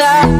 está.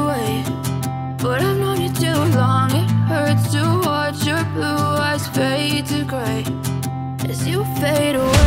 blue eyes fade to gray As you fade away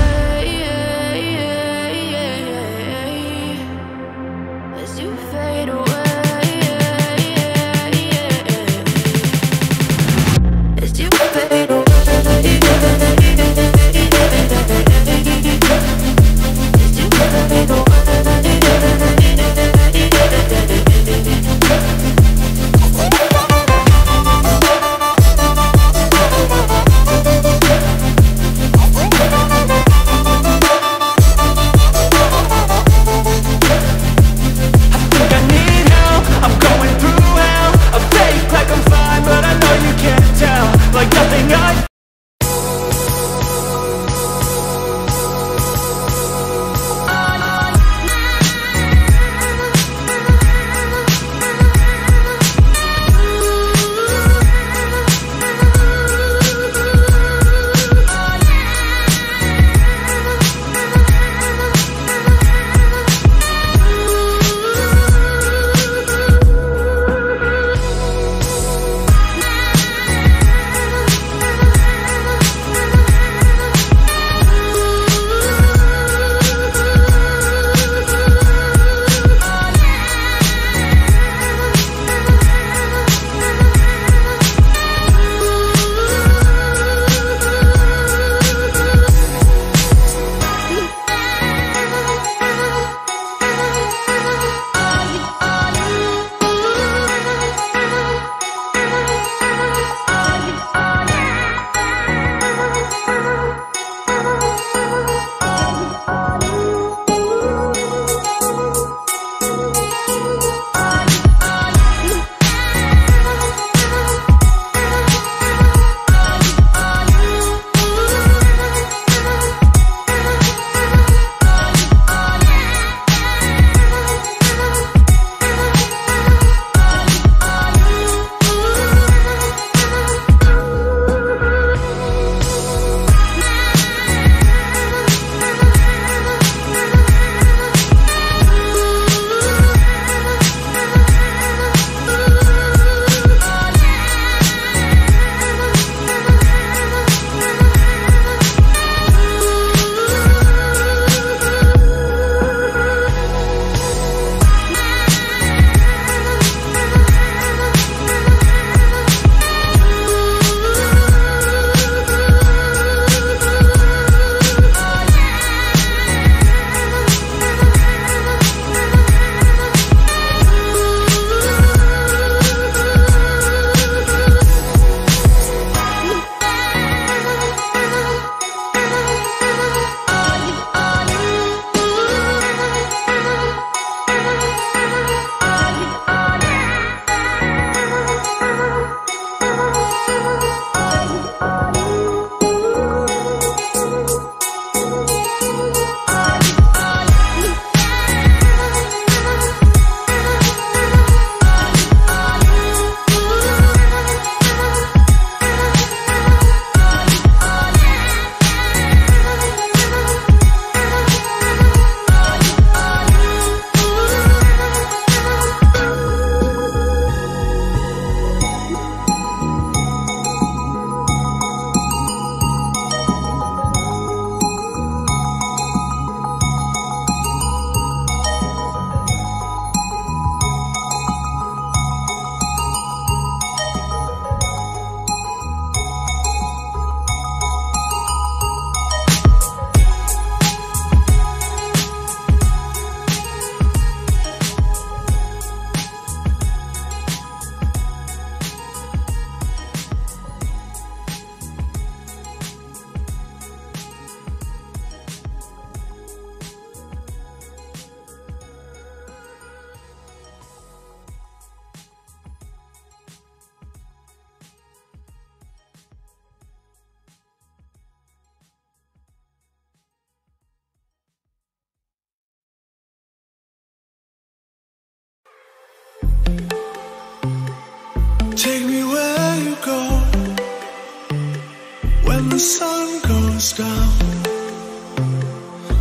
the sun goes down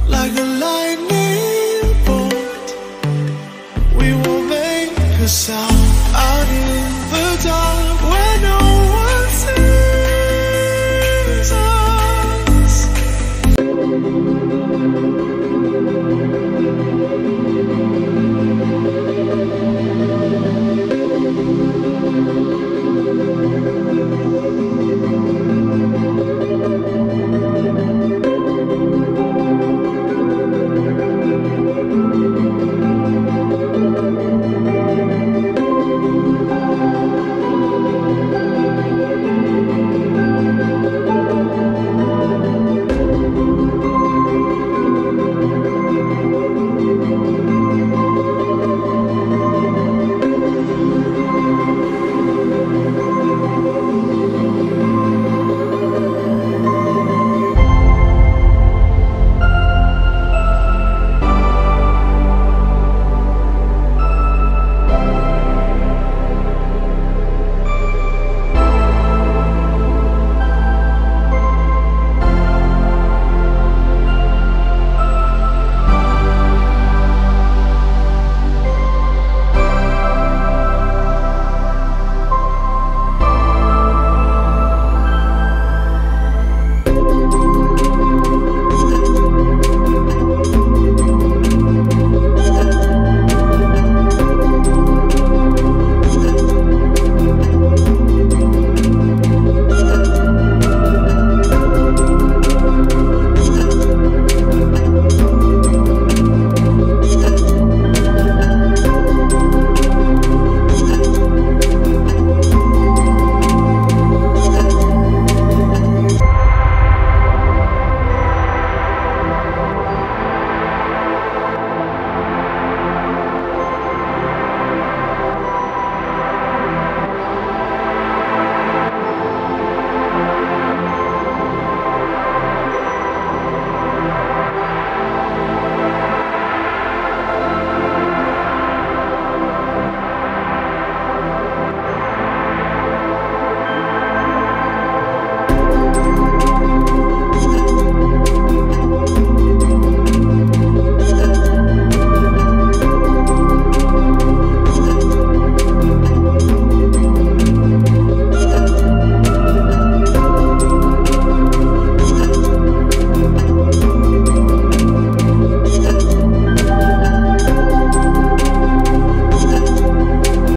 like a lightning bolt, we will make a sound.